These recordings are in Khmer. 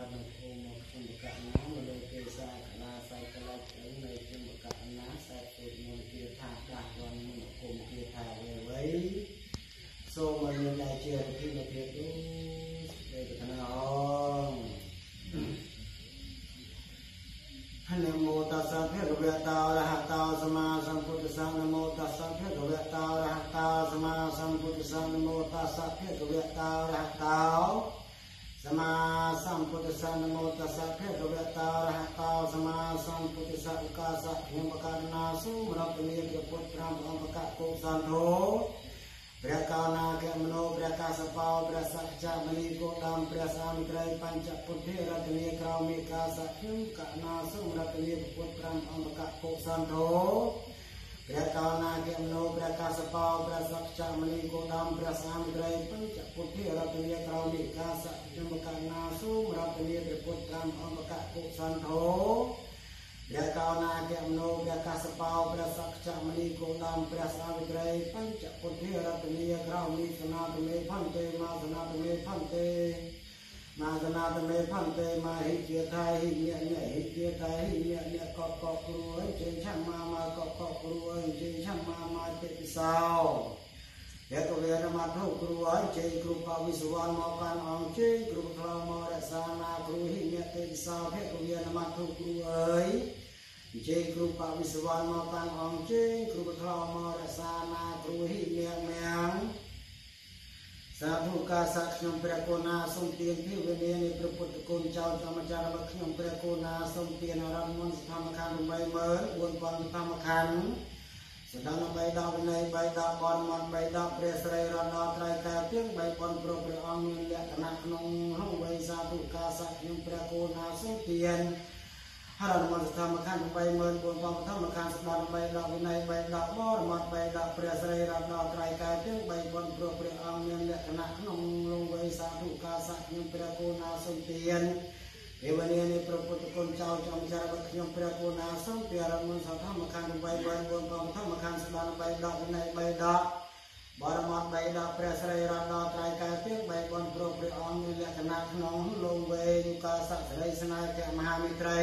ផាត់នៅភូមិមកខ្ញុំបកណាមកលើគេសាកលាសៃកលប់អីនៅខ្ញុំបកណាសែពុទ្ធមុនជាថាដាស់វត្តមុនគុំជាថាវេវៃសូមឲ្យមានតែជាពិធីនៅភាពនេះទេកណាអងហនមោតស្សៈភៈវៈតោរហតោសមាសម្ពុទ្ធស្សនមោតស្សៈភៈវៈតោរហតោសមាសម្ពុទ្ធស្សនមោតស្សៈភៈវៈតោរហតោ សមាសម្ពុទ្ធស្សនមោតស្សៈភៈវៈតោរហតោសមាសម្ពុទ្ធស្សឧកាសៈខ្ញុំបកណ្ណាសុមរតនីព្រះពុទ្ធប្រាំអង្គកកុសន្ទោព្រះកោណាកមនោព្រះកាសបោព្រះសច្ចាមនីគោដំព្រះសាមិត្រៃបញ្ចពុទ្ធិរតនីក្រោមេកាសៈខ្ញុំកណាសុមរតនីព្រះពុទ្ធប្រាំអង្គកកុសន្ទោ ព្រះកោណាកមនោព្រះកាសបោព្រះសច្ចាមនីគោដំព្រះសាមិត្រៃបញ្ចពុទ្ធិរតនីក្រោមេកាសៈខ្ញុំកណាសុមរតនីព្រះពុទ្ធប្រាំអង្គកកុសន្ទោព្រះកោណាកមនោព្រះកាសបោព្រះសក្ចមនីគោដំព្រះសាវិត្រីបញ្ចពុទ្ធិរតនីក្រោមីសនាតមេផន្តេមាសនាតមេផន្តេ មាសនាតមេផន្តេមាហិជាថាហិញាញាហិជាថាហិញាញាកកកគ្រួអើជើងឆាំមាមកកកគ្រួអើជើងឆាំមាមកទេពិសោព្រះកវីរមត្ថុគ្រូអើជ័យគ្រូបវិសវ័នមកកាន់អង្គជ័យគ្រូខ្លមករក្សាណាគ្រូហិញាទេពិសោព្រះកវីរមត្ថុគ្រូអើយជ័យគ្រូបវិសវ័នមកកាន់អង្គជ័យគ្រូខ្លមករក្សាណាគ្រូហិញាមៀង សាធុកាសៈខ្ញុំព្រះកូណាសូមទានភិវនានៃព្រះពុទ្ធគុណចៅធម្មចាររបស់ខ្ញុំព្រះកូណាសូមទានអរមន្តសធម្មខណ្ឌ84000 4000ធម្មខណ្ឌសណ្ដានបីដកវិន័យបីដកបនមត់បីដកព្រះស្រីរណត្រៃកាទៀងបីបនប្រព្រះអង្គមានលក្ខណៈក្នុងហងវៃសាធុកាសៈខ្ញុំព្រះកូណាសូមទាន ហរមន្តសធម្មខណ្ឌ84000ធម្មខណ្ឌស្ដានបីដកវិន័យបីដកបរមត់បីដកព្រះស្រីរណត្រៃកាទៀងបីបនប្រព្រះអង្គមានលក្ខណៈក្នុងលងវៃសាធុកាសៈខ្ញុំព្រះកូណាសូមទានទេវនានៃព្រះពុទ្ធគុណចៅចំចាររបស់ខ្ញុំព្រះគូណាសូមពីរមន្តសធម្មខណ្ឌ8 4 4ធម្មខណ្ឌស្ដាន3ដកនៃ3ដក បរមត្ត3ដកព្រះស្រីរតដល់ត្រៃកាយទៀង3បនព្រោះព្រះអង្គមានលក្ខណៈក្នុងលងវេយុកាសក្តិស្នេហ៍កមហាមិត្រី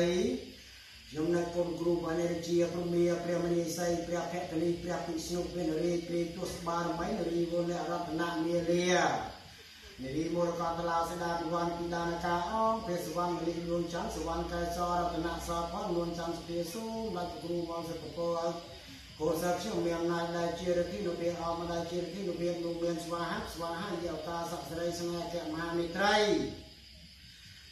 ខ្ញុំនៅគុំគ្រូបានរាជាព្រមាព្រះមនីសីព្រះភក្តិព្រះពិស្ណុព្រះនរីព្រះទស្សបារមីនរីវលរតនមាលានិរិមរកតឡាសេដាពិវ័នពីដានកាអងព្រះសវណ្ណមលិនួនច័ន្ទសវណ្ណកែសរតនសផនួនច័ន្ទស្ពាសូមឡាច់គ្រូមកសិទ្ធិពោឲ្យកូនសិស្សខ្ញុំមានអំណាចដែលជារតិនុពាអមដែលជារតិនុពានោះមានស្វាហៈស្វាហៈយឱកាសក្សរីស្នេហ៍កមហាមិត្រី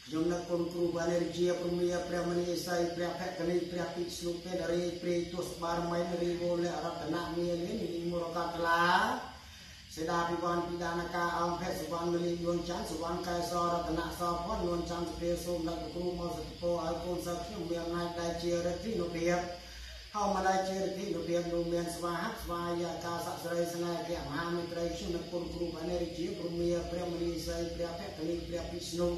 ខ្ញុំនឹកគុណគ្រូបានរាជាព្រមាព្រះមនីសីព្រះភក្តិព្រះពិស្ណុពេលរីព្រៃទស្សបារមីនរីវលរតនមាលិនិមរកតឡាសេដាពិវ័នពីដានកាអង្គភេសវណ្ណមលីយួនច័ន្ទសវណ្ណកែសរតនសោផននួនច័ន្ទសភាសូមដល់គ្រូមកសទ្ធពោឲ្យកូនសិស្សខ្ញុំមានអំណាចដែលជារតិនុភាព ហើយមកដែលជារតិនុភាពនោះមានស្វាហៈស្វាយកាសស្រីស្នេហ៍ព្រះមហាមិត្រីខ្ញុំនឹងគុណគ្រូបានរាជាព្រមាព្រះមនីសីព្រះភក្តិព្រះពិស្ណុ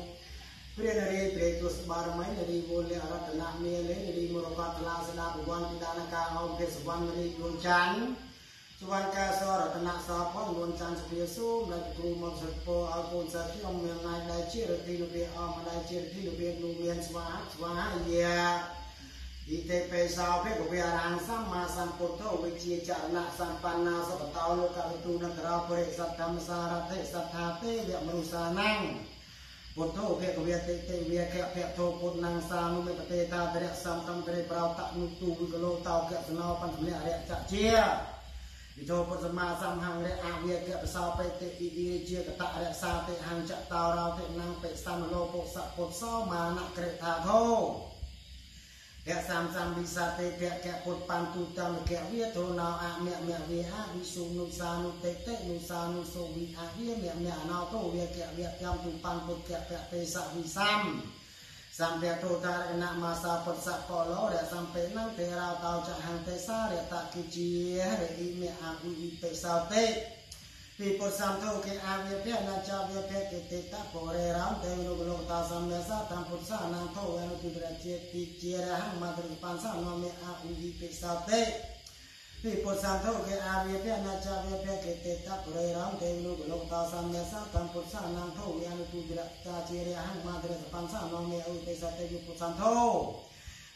ព្រះនរីព្រះទស្សបារមីនរីវលរតនមាលេនរីមរកតឡាសដាពិវ័នពីដានកាអង្គភេសវណ្ណមលីយួនច័ន្ទសវណ្ណកាសរតនសោផងនួនច័ន្ទសភាសូមដែលគ្រូមកសិទ្ធពោឲ្យកូនសិស្សខ្ញុំមានណៃដែលជារតិនុពាអមដែលជារតិនុពានោះមានស្វាស្វាយា អ៊ីទេបេសោភេកវិរាងសម្មាសម្ពុទ្ធោវិជាចរណៈសម្បណ្ណាសពតោលោកវិទូនន្តរោបរិសទ្ធម្មសារតិសទ្ធាទេវមនុសានំពុទ្ធោភេកវិតិទេវិខៈភៈធោពុទ្ធនង្សានុមេតទេតាតរៈសំតំតរិប្រោតនុទូវិកលោតោកសណោបញ្ចមៈរៈចជាវិធោពុទ្ធសម្មាសម្ហង្រៈអវិកៈបសោបេតិអ៊ីឌីជាកតរក្សាតិហង្ចតោរោតិណੰបិសមលោពុសពុទ្ធសោមានក្រេថាធោ យៈសំសំវិសាទេភៈកៈពុទ្ធបន្ទុតមកៈវិធោណោអមៈមៈវិហាវិសុនុសានុតេតេនុសានុសូវិអវិមៈមៈអណោតោវិកៈវិកម្មទុបន្ពុទ្ធកៈភៈទេសវិសំសម្ភារោតារណមាសាពុទ្ធសកលោរសម្ពេណទេរោតោចហន្តិសារតកិជារិអ៊ីមេអវិវិបិសោទេ ពីពុទ្ធសន្ធោគេអាវិភៈណាចាវិភៈគេទេតពរេរំទេវលោកលោកតាសំណេសាតាមពុទ្ធសានន្តោអនុទុត្រជាទីជារហមន្ត្របញ្សានោមេអវិវិពិសោទេពីពុទ្ធសន្ធោគេអាវិភៈណាចាវិភៈគេទេតពរេរំទេវលោកលោកតាសំណេសាតាមពុទ្ធសានន្តោអនុទុត្រជាជារហមន្ត្របញ្សានោមេអវិពិសោទេយុពុទ្ធសន្ធោ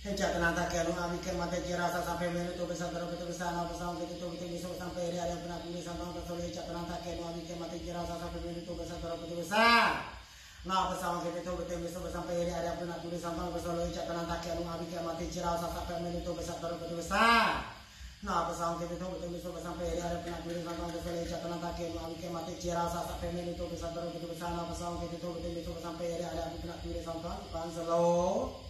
Chatanata Kero, Avikan Mata Jirasa, sampai Venu, Tobi Sandro, Tobi Sana, Pasam, Tobi Tobi Tobi Sob, sampai Eri, Ada Pena, Pini, Sama, Pasole, Chatanata Kero, Avikan Mata Jirasa, sampai Venu, Tobi Sandro, Tobi Sana, Na, Pasam, Tobi Tobi Tobi Sob, sampai Eri, Ada Pena, Pini, Sama, Pasole, Chatanata Kero, Avikan Mata Jirasa, sampai Venu, Tobi Sandro, Tobi Sana, Na, Pasam, Tobi Tobi Tobi Sob, sampai Eri, Ada Pena, Pini, Sama, Pasole, Chatanata Kero, Avikan Mata Jirasa, sampai Venu, Tobi Sandro, Tobi Sana, Pasam, Tobi Tobi Tobi Sob, sampai Eri, Ada Pena, Pini, Sama, Pasole, Chatanata Kero, Avikan Mata Jirasa, sampai Venu, Tobi Sandro, Tobi Sana, Pasam, Tobi Tobi Tobi Sob, sampai Eri, Ada Pena, Pini, Sama, Pasole, Chatanata Kero, Avikan Mata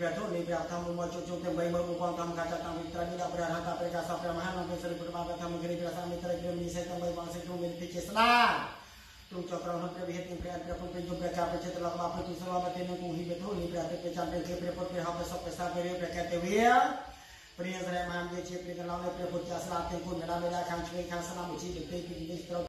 ព្រះទូតនៃព្រះធម្មមួយជួបជុំទាំង3មើលបងធម្មការចាត់តាំងពីត្រឹមនេះដល់ព្រះរហន្តព្រះកាសព្រះមហានំព្រះសិរិពុទ្ធបាទធម្មគិរិព្រះសាមិត្រព្រះមីសេទាំង3បងសេជុំមានពិជាស្ដាទ្រង់ចក្រហន្តព្រះវិហិតនិងព្រះព្រះពុទ្ធព្រះយមព្រះចាព្រះចិត្តលោកបាព្រះទូសលោកទេនឹងគូហិវទូនេះព្រះទឹកចាំព្រះព្រះពុទ្ធព្រះហបសុខព្រះសាព្រះព្រះកតេវាព្រះសរិមហានជាព្រះកន្លងនៃព្រះពុទ្ធសាសនាទាំងគុណមេដាមេដាខាងឆ្វេងខាងស្ដាំមួយជីទៅទីពីនេះត្រូវ